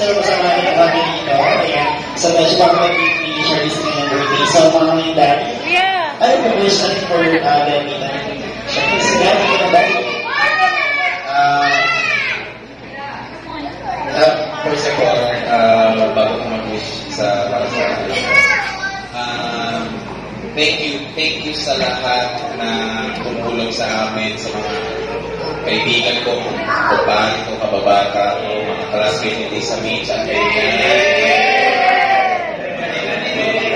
meron mo sa mga nakakamit dito. Ayan. So, medyo baka mag-i-share this in your birthday. So, mga kamit time, Yeah. ano po wish natin for uh, na Siyempre, si Demi na dahil. Ah, uh, first of all, uh, bago ko mag-wish sa para sa um, thank you, thank you sa lahat na tumulong sa amin, sa mga kaibigan ko, kababae ko, kababata ko, mga classmate ni sa Mitch at kay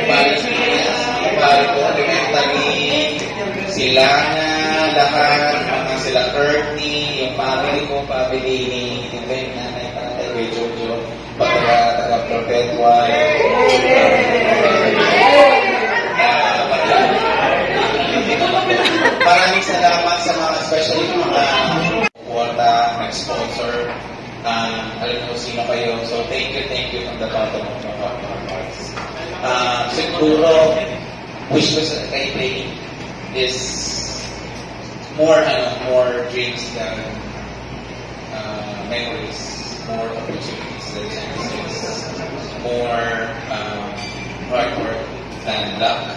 Pare pare ko, elementary, sila na lahat, mga sila Courtney, yung family ko, family ni nanay, tatay, kay Jojo, pagka taga alam ko sino kayo. So, thank you, thank you from the bottom of my heart, my hearts. Uh, siguro, wish ko sa kay Play is more, ano, more dreams than uh, memories, more opportunities than chances, more um, hard work than luck,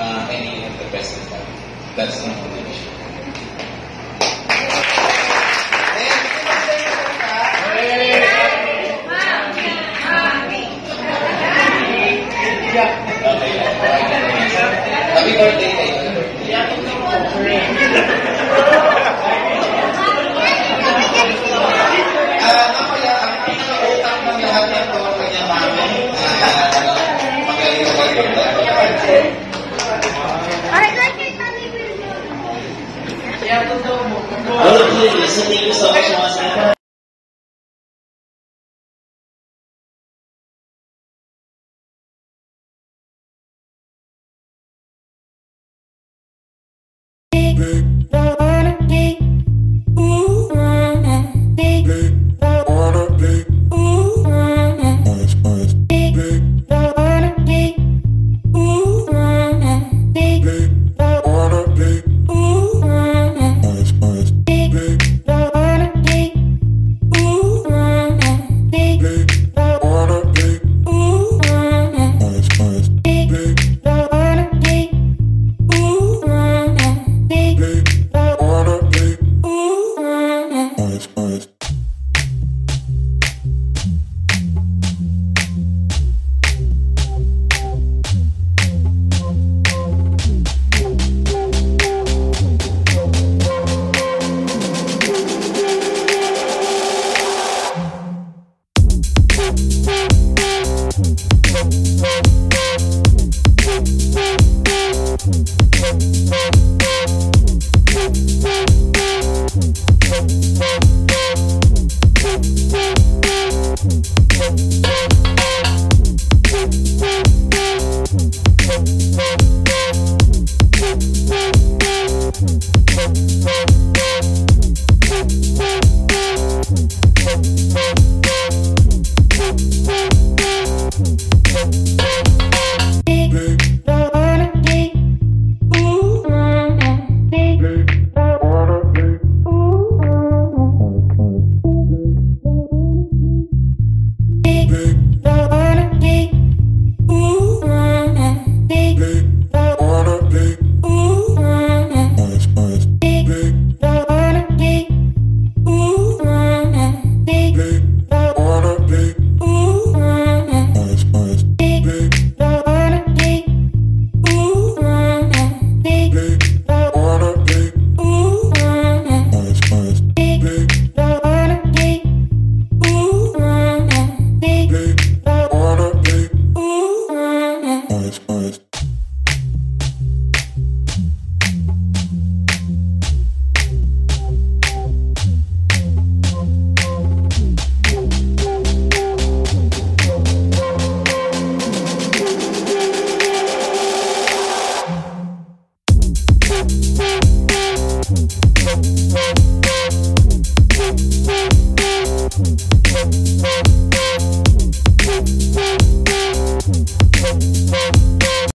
uh, any of the best in life. That's not wish. Hello, please. Listening to so much,